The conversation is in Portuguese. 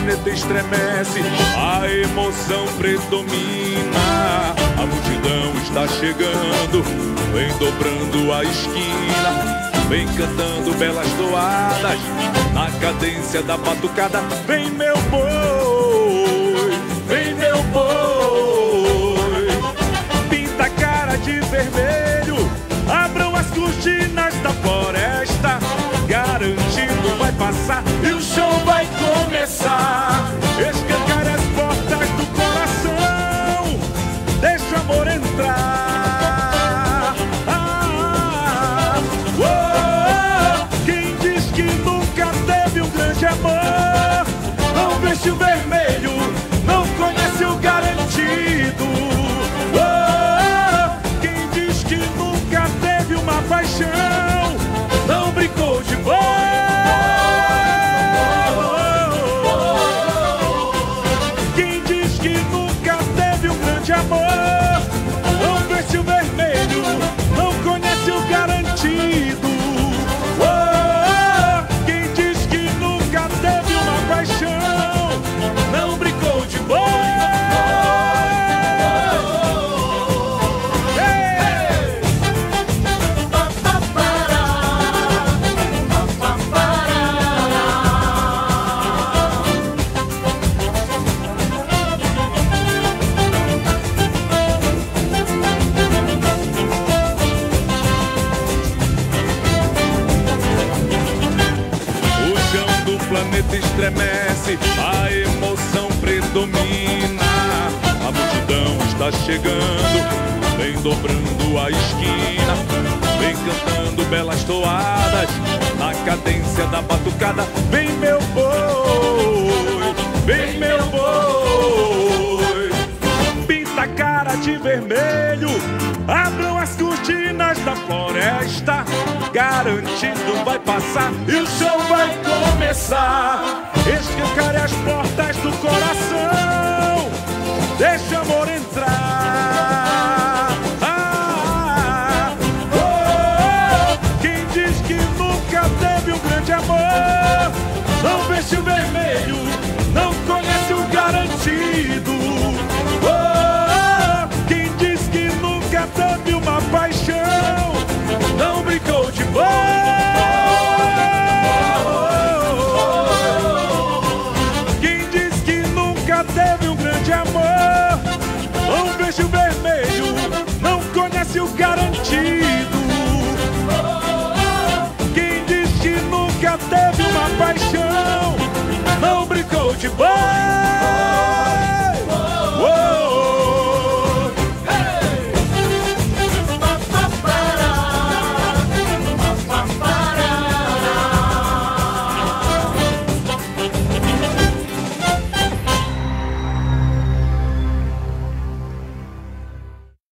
planeta estremece, a emoção predomina. A multidão está chegando, vem dobrando a esquina, vem cantando belas toadas. Na cadência da batucada, vem meu boi, vem meu boi. Pinta a cara de vermelho, abram as cortinas da floresta, garantindo vai passar e o show amor, não veste o vermelho, não conhece o garantido. Oh, quem diz que nunca teve uma paixão, não brincou de boa. Quem diz que nunca teve um grande amor, estremece, a emoção predomina. A multidão está chegando, vem dobrando a esquina, vem cantando belas toadas. Na cadência da batucada, vem meu boi, vem meu boi. Pinta a cara de vermelho, abram as cortinas da floresta, garantindo vai passar e o show vai começar. Escancare as portas do coração, deixa amor entrar. Ah, oh, quem diz que nunca teve um grande amor, não veste o vermelho, não conhece o garantido. Teve um grande amor, não vejo vermelho,